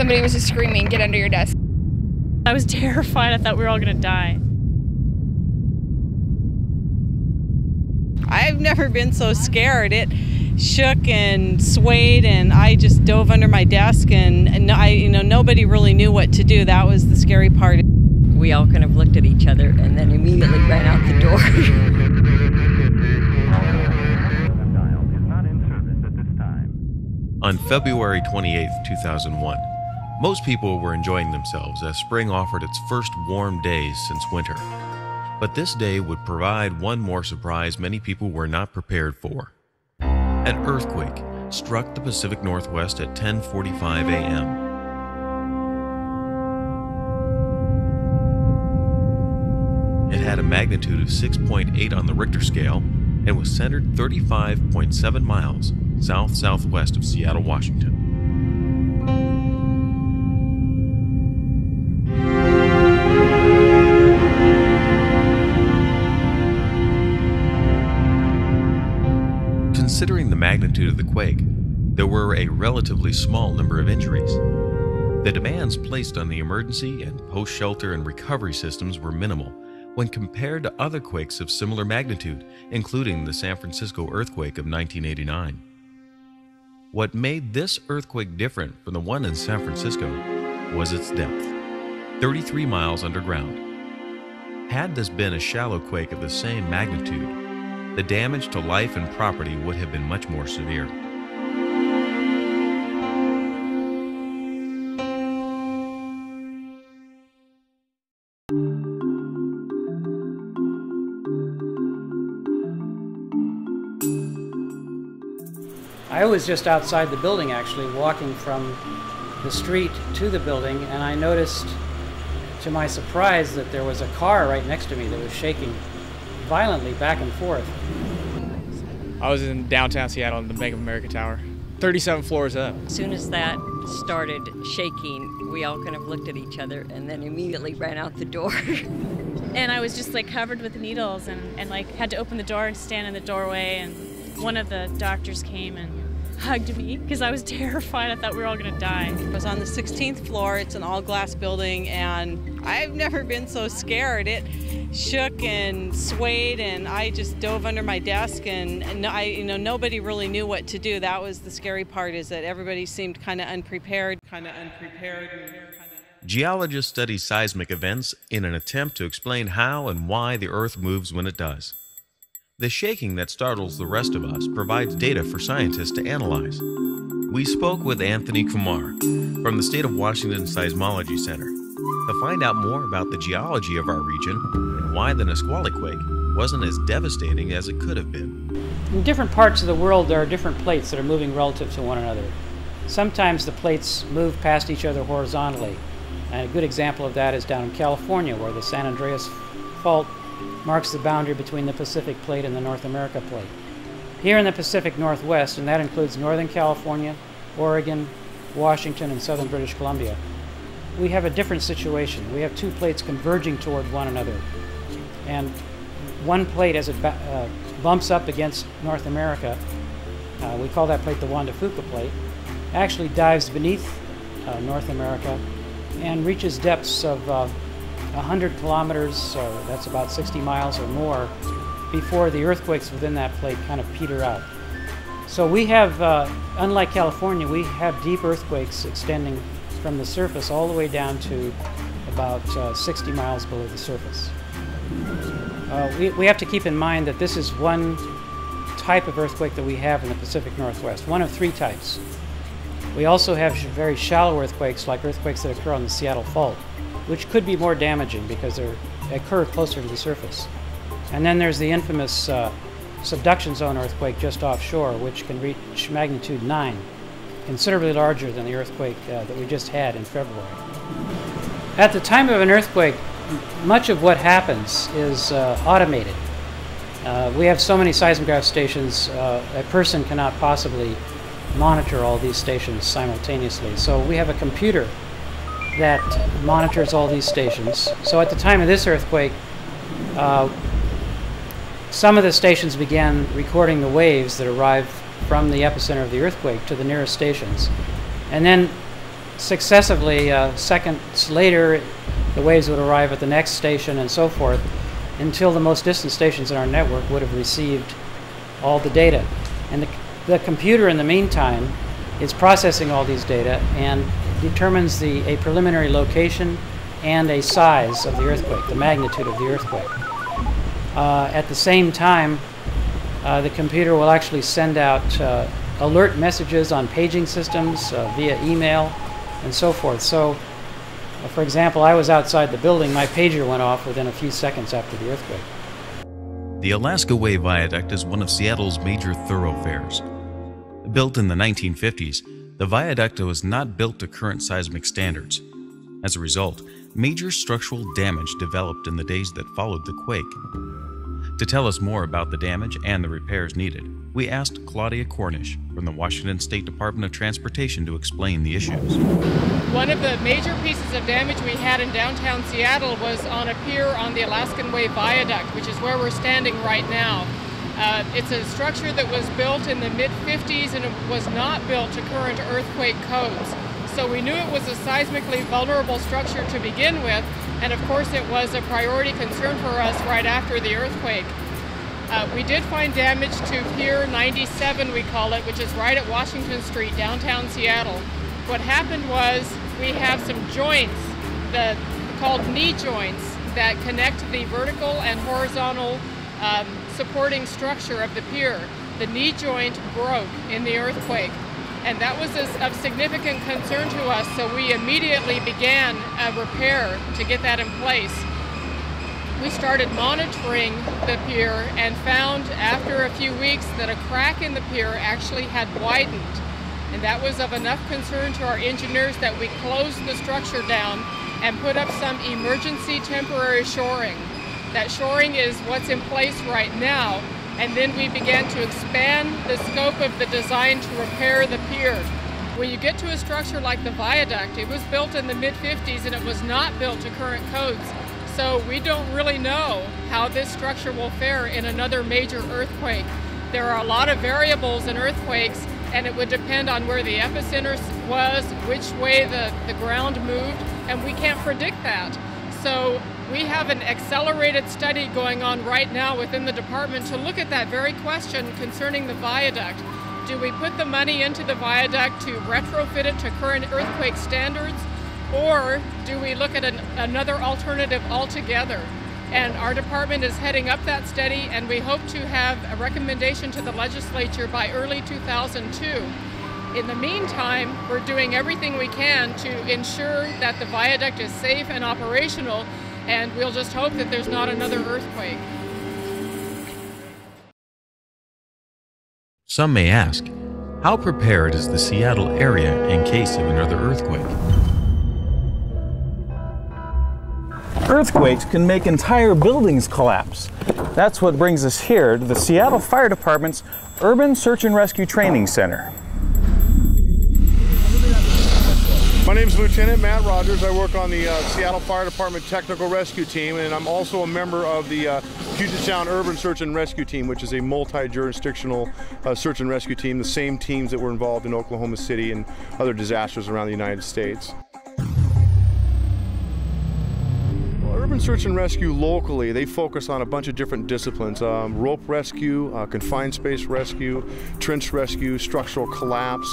somebody was just screaming, "Get under your desk." I was terrified. I thought we were all gonna die. I've never been so scared. It shook and swayed, and I just dove under my desk, and, and I, you know, nobody really knew what to do. That was the scary part. We all kind of looked at each other and then immediately ran out the door. On February 28, 2001, most people were enjoying themselves as spring offered its first warm days since winter. But this day would provide one more surprise many people were not prepared for. An earthquake struck the Pacific Northwest at 10:45 a.m. It had a magnitude of 6.8 on the Richter scale and was centered 35.7 miles south southwest of Seattle, Washington. Considering the magnitude of the quake, there were a relatively small number of injuries. The demands placed on the emergency and post shelter and recovery systems were minimal when compared to other quakes of similar magnitude, including the San Francisco earthquake of 1989. What made this earthquake different from the one in San Francisco was its depth 33 miles underground. Had this been a shallow quake of the same magnitude, the damage to life and property would have been much more severe. I was just outside the building actually, walking from the street to the building, and I noticed to my surprise that there was a car right next to me that was shaking violently back and forth. I was in downtown Seattle in the Bank of America Tower, 37 floors up. As soon as that started shaking, we all kind of looked at each other and then immediately ran out the door. and I was just like covered with needles and, and like had to open the door and stand in the doorway and one of the doctors came and hugged me because I was terrified. I thought we were all going to die. I was on the 16th floor. It's an all glass building, and I've never been so scared. It shook and swayed, and I just dove under my desk, and, and I, you know, nobody really knew what to do. That was the scary part, is that everybody seemed kind of unprepared, kind of unprepared. Geologists study seismic events in an attempt to explain how and why the Earth moves when it does. The shaking that startles the rest of us provides data for scientists to analyze. We spoke with Anthony Qamar from the State of Washington Seismology Center to find out more about the geology of our region why the Nisqually quake wasn't as devastating as it could have been. In different parts of the world, there are different plates that are moving relative to one another. Sometimes the plates move past each other horizontally. And a good example of that is down in California, where the San Andreas Fault marks the boundary between the Pacific Plate and the North America Plate. Here in the Pacific Northwest, and that includes Northern California, Oregon, Washington, and southern British Columbia, we have a different situation. We have two plates converging toward one another. And one plate, as it uh, bumps up against North America, uh, we call that plate the Juan de Fuca plate, actually dives beneath uh, North America and reaches depths of uh, 100 kilometers, so that's about 60 miles or more, before the earthquakes within that plate kind of peter out. So we have, uh, unlike California, we have deep earthquakes extending from the surface all the way down to about uh, 60 miles below the surface. Uh, we, we have to keep in mind that this is one type of earthquake that we have in the Pacific Northwest, one of three types. We also have very shallow earthquakes, like earthquakes that occur on the Seattle Fault, which could be more damaging because they occur closer to the surface. And then there's the infamous uh, subduction zone earthquake just offshore, which can reach magnitude 9, considerably larger than the earthquake uh, that we just had in February. At the time of an earthquake, much of what happens is uh, automated. Uh, we have so many seismograph stations, uh, a person cannot possibly monitor all these stations simultaneously. So we have a computer that monitors all these stations. So at the time of this earthquake, uh, some of the stations began recording the waves that arrived from the epicenter of the earthquake to the nearest stations. And then successively, uh, seconds later, the waves would arrive at the next station and so forth until the most distant stations in our network would have received all the data. And the, the computer, in the meantime, is processing all these data and determines the, a preliminary location and a size of the earthquake, the magnitude of the earthquake. Uh, at the same time, uh, the computer will actually send out uh, alert messages on paging systems uh, via email and so forth. So, for example, I was outside the building, my pager went off within a few seconds after the earthquake. The Alaska Way Viaduct is one of Seattle's major thoroughfares. Built in the 1950s, the viaduct was not built to current seismic standards. As a result, major structural damage developed in the days that followed the quake. To tell us more about the damage and the repairs needed, we asked Claudia Cornish from the Washington State Department of Transportation to explain the issues. One of the major pieces of damage we had in downtown Seattle was on a pier on the Alaskan Way Viaduct, which is where we're standing right now. Uh, it's a structure that was built in the mid 50s and it was not built to current earthquake codes. So we knew it was a seismically vulnerable structure to begin with, and of course it was a priority concern for us right after the earthquake. Uh, we did find damage to Pier 97, we call it, which is right at Washington Street, downtown Seattle. What happened was we have some joints that called knee joints that connect the vertical and horizontal um, supporting structure of the pier. The knee joint broke in the earthquake and that was of significant concern to us, so we immediately began a repair to get that in place. We started monitoring the pier and found after a few weeks that a crack in the pier actually had widened. And that was of enough concern to our engineers that we closed the structure down and put up some emergency temporary shoring. That shoring is what's in place right now and then we began to expand the scope of the design to repair the pier. When you get to a structure like the viaduct, it was built in the mid 50s and it was not built to current codes. So we don't really know how this structure will fare in another major earthquake. There are a lot of variables in earthquakes and it would depend on where the epicenter was, which way the, the ground moved, and we can't predict that. So we have an accelerated study going on right now within the department to look at that very question concerning the viaduct. Do we put the money into the viaduct to retrofit it to current earthquake standards? Or do we look at an, another alternative altogether? And our department is heading up that study, and we hope to have a recommendation to the legislature by early 2002. In the meantime, we're doing everything we can to ensure that the viaduct is safe and operational and we'll just hope that there's not another earthquake. Some may ask, how prepared is the Seattle area in case of another earthquake? Earthquakes can make entire buildings collapse. That's what brings us here to the Seattle Fire Department's Urban Search and Rescue Training Center. My name is Lieutenant Matt Rogers. I work on the uh, Seattle Fire Department Technical Rescue Team, and I'm also a member of the uh, Puget Sound Urban Search and Rescue Team, which is a multi-jurisdictional uh, search and rescue team, the same teams that were involved in Oklahoma City and other disasters around the United States. Search and Rescue locally, they focus on a bunch of different disciplines. Um, rope rescue, uh, confined space rescue, trench rescue, structural collapse,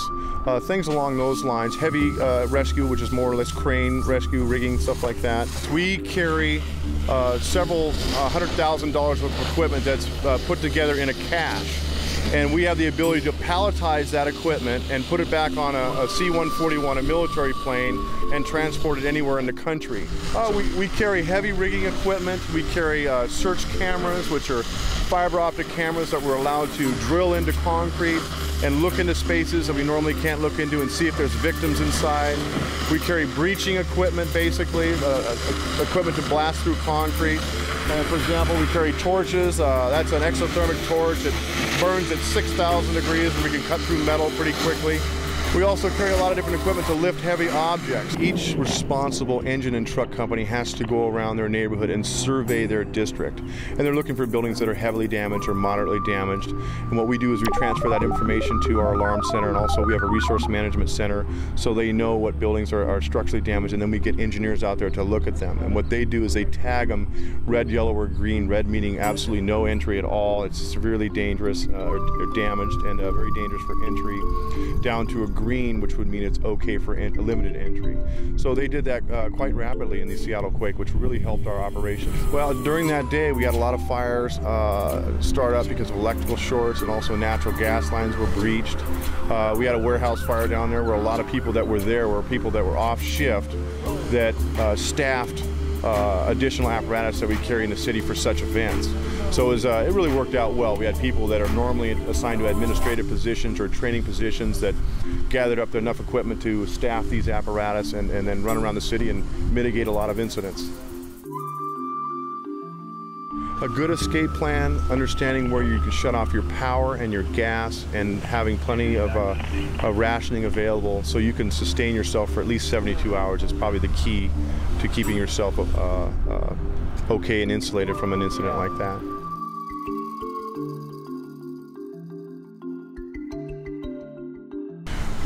uh, things along those lines. Heavy uh, rescue, which is more or less crane rescue, rigging, stuff like that. We carry uh, several hundred thousand dollars worth of equipment that's uh, put together in a cache and we have the ability to palletize that equipment and put it back on a a C-141, a military plane, and transport it anywhere in the country. Uh, we, we carry heavy rigging equipment, we carry uh, search cameras, which are fiber optic cameras that we're allowed to drill into concrete and look into spaces that we normally can't look into and see if there's victims inside. We carry breaching equipment, basically, uh, uh, equipment to blast through concrete. For example, we carry torches. Uh, that's an exothermic torch. It burns at 6,000 degrees and we can cut through metal pretty quickly. We also carry a lot of different equipment to lift heavy objects. Each responsible engine and truck company has to go around their neighborhood and survey their district. And they're looking for buildings that are heavily damaged or moderately damaged. And what we do is we transfer that information to our alarm center and also we have a resource management center so they know what buildings are, are structurally damaged and then we get engineers out there to look at them. And what they do is they tag them red, yellow, or green. Red meaning absolutely no entry at all. It's severely dangerous uh, or, or, damaged and uh, very dangerous for entry down to a green, which would mean it's okay for limited entry. So they did that uh, quite rapidly in the Seattle quake, which really helped our operations. Well, during that day, we had a lot of fires uh, start up because of electrical shorts and also natural gas lines were breached. Uh, we had a warehouse fire down there where a lot of people that were there were people that were off shift that uh, staffed uh, additional apparatus that we carry in the city for such events. So it, was, uh, it really worked out well. We had people that are normally assigned to administrative positions or training positions that gathered up enough equipment to staff these apparatus and, and then run around the city and mitigate a lot of incidents. A good escape plan, understanding where you can shut off your power and your gas, and having plenty of uh, rationing available so you can sustain yourself for at least 72 hours is probably the key to keeping yourself uh, uh, okay and insulated from an incident like that.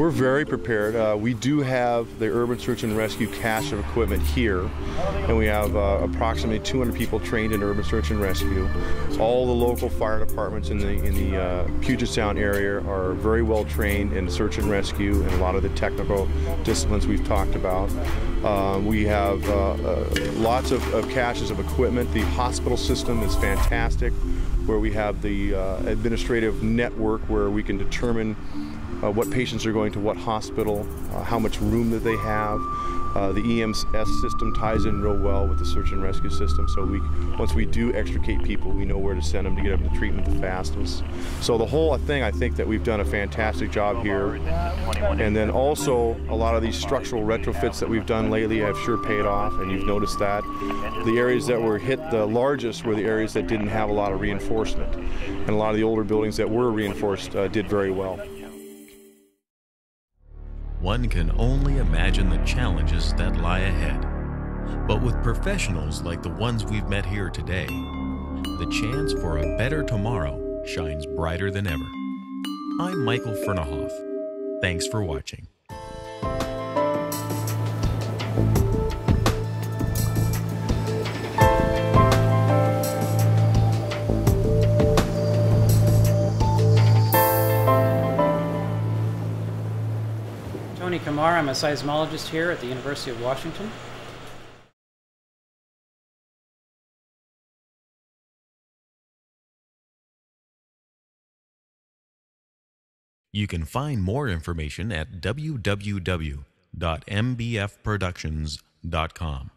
We're very prepared. Uh, we do have the Urban Search and Rescue cache of equipment here, and we have uh, approximately 200 people trained in Urban Search and Rescue. All the local fire departments in the in the uh, Puget Sound area are very well trained in search and rescue and a lot of the technical disciplines we've talked about. Um, we have uh, uh, lots of, of caches of equipment. The hospital system is fantastic, where we have the uh, administrative network where we can determine uh, what patients are going to what hospital, uh, how much room that they have. Uh, the EMS system ties in real well with the search and rescue system, so we once we do extricate people, we know where to send them to get them to treatment the fastest. So the whole thing, I think that we've done a fantastic job here. And then also a lot of these structural retrofits that we've done lately have sure paid off, and you've noticed that. The areas that were hit the largest were the areas that didn't have a lot of reinforcement, and a lot of the older buildings that were reinforced uh, did very well. One can only imagine the challenges that lie ahead. But with professionals like the ones we've met here today, the chance for a better tomorrow shines brighter than ever. I'm Michael Fearnehough. Thanks for watching. Tony Qamar. I'm a seismologist here at the University of Washington. You can find more information at www.mbfproductions.com.